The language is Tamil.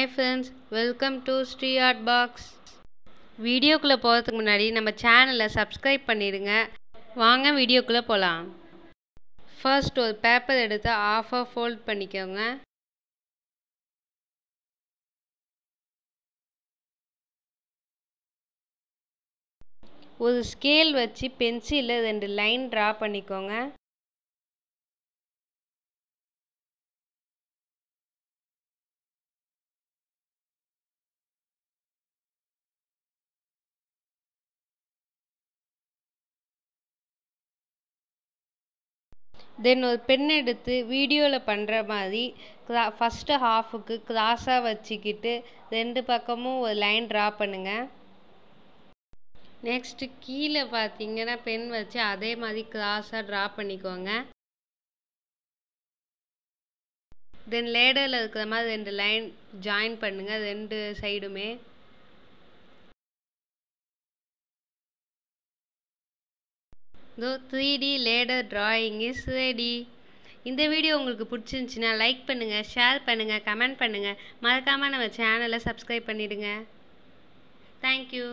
Hi friends welcome to Sri art box வீடியோக்குள்ளே போகிறதுக்கு முன்னாடி நம்ம சேனலை சப்ஸ்கிரைப் பண்ணிடுங்க. வாங்க வீடியோக்குள்ளே போகலாம் ஃபர்ஸ்ட் ஒரு பேப்பர் எடுத்து ஆஃபாக ஃபோல்ட் பண்ணிக்கோங்க. ஒரு ஸ்கேல் வச்சு பென்சிலில் ரெண்டு லைன் ட்ரா பண்ணிக்கோங்க. தென் ஒரு பென் எடுத்து வீடியோவில் பண்ணுற மாதிரி க்ரா ஃபஸ்ட்டு ஹாஃபுக்கு கிராஸாக வச்சுக்கிட்டு ரெண்டு பக்கமும் ஒரு லைன் ட்ரா பண்ணுங்கள் நெக்ஸ்ட்டு கீழே பார்த்தீங்கன்னா பென் வச்சு அதே மாதிரி க்ராஸாக ட்ரா பண்ணிக்கோங்க. தென் லேடரில் இருக்கிற மாதிரி ரெண்டு லைன் ஜாயின் பண்ணுங்கள் ரெண்டு சைடுமே இதோ three D ladder drawing is ready இந்த வீடியோ உங்களுக்கு பிடிச்சிருந்துச்சின்னா லைக் பண்ணுங்கள் ஷேர் பண்ணுங்கள் கமெண்ட் பண்ணுங்கள் மறக்காமல் நம்ம சேனலை சப்ஸ்கிரைப் பண்ணிவிடுங்க தேங்க்யூ